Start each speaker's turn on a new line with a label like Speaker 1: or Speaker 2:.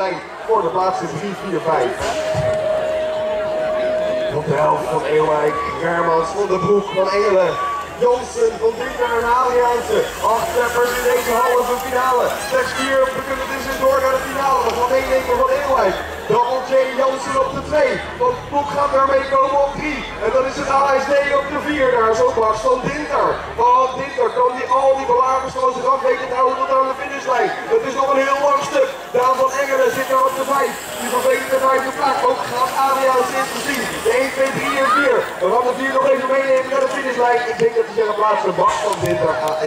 Speaker 1: lijn voor de plaatsen 3, 4, 5. Op de helft van Eeuwijk, Germans van de Broek van Engelen. Johnson van Dinker en Adriaanse. Acht treffers in deze halve finale. 6-4, we kunnen dus door naar de finale. We gaan meenemen van Eeuwijk. Double J Johnson op de 2. Van Broek gaat daarmee komen op 3. En dan is het ASD op de 4. Daar is ook Max van Dinter. Van Dinter kan die al die belagers van zich af weten te houden tot aan de finishlijn. Het is nog een heel lang stuk. Daan van Engelen daar op de 5. Die van Beter de vijfde plek. Ook gaat Adriaanse is te zien. De 1, 2, 3 en 4. We gaan de 4 nog even meenemen naar de finishlijn. Ik denk dat hij een plaats de Max van Dinter gaat.